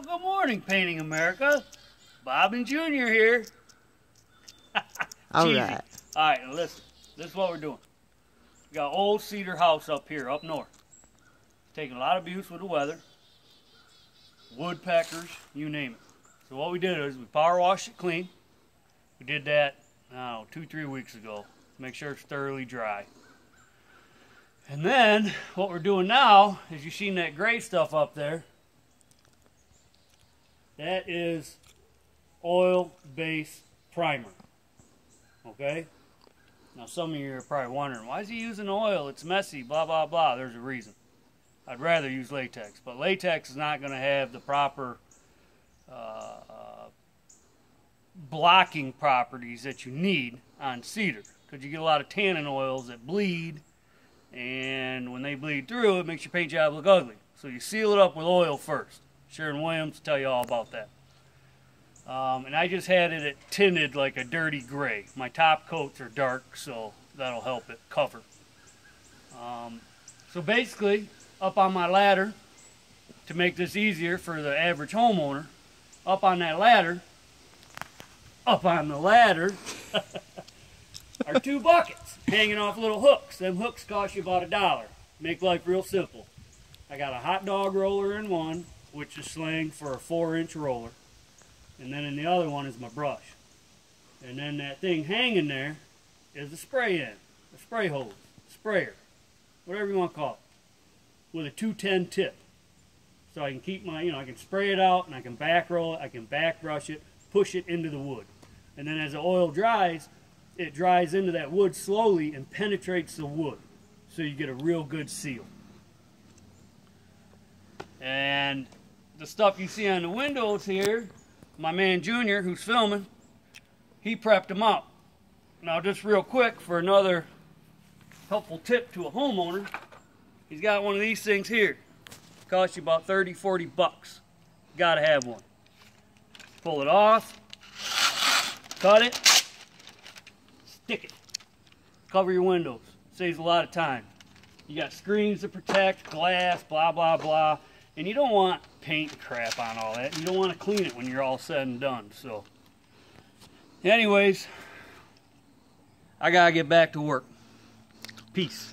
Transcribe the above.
Well, good morning, Painting America. Bob and Junior here. All Cheesy. right. All right, listen. This is what we're doing. We got old cedar house up here, up north. Taking a lot of abuse with the weather. Woodpeckers, you name it. So what we did is we power washed it clean. We did that, I don't know, two, three weeks ago. Make sure it's thoroughly dry. And then what we're doing now is you seen that gray stuff up there. That is oil-based primer. Okay? Now some of you are probably wondering, why is he using oil? It's messy, blah blah blah. There's a reason. I'd rather use latex, but latex is not going to have the proper uh, blocking properties that you need on cedar because you get a lot of tannin oils that bleed and when they bleed through it makes your paint job look ugly so you seal it up with oil first Sherwin-Williams will tell you all about that um, and i just had it tinted like a dirty gray my top coats are dark so that'll help it cover um, so basically up on my ladder to make this easier for the average homeowner up on that ladder up on the ladder are two buckets hanging off little hooks. Them hooks cost you about a dollar. Make life real simple. I got a hot dog roller in one, which is slang for a four inch roller. And then in the other one is my brush. And then that thing hanging there is the spray end, the spray hose, sprayer, whatever you want to call it, with a 210 tip. So I can keep my, you know, I can spray it out and I can back roll it, I can back brush it, push it into the wood. And then as the oil dries, it dries into that wood slowly and penetrates the wood. So you get a real good seal. And the stuff you see on the windows here, my man Junior, who's filming, he prepped them up. Now just real quick for another helpful tip to a homeowner, he's got one of these things here. Costs you about 30, 40 bucks. Gotta have one. Pull it off, cut it, stick it. Cover your windows. Saves a lot of time. You got screens to protect, glass, blah, blah, blah. And you don't want paint crap on all that. You don't want to clean it when you're all said and done. So, anyways, I got to get back to work. Peace.